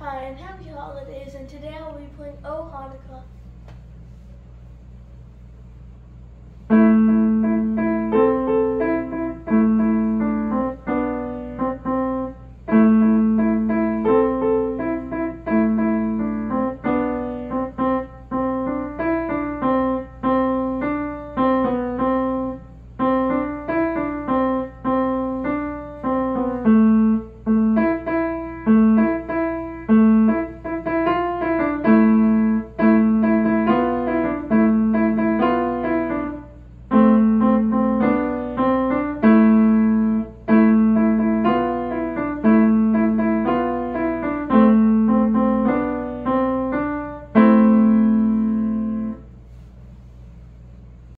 Hi, and happy holidays, and today I'll be playing Oh Hanukkah.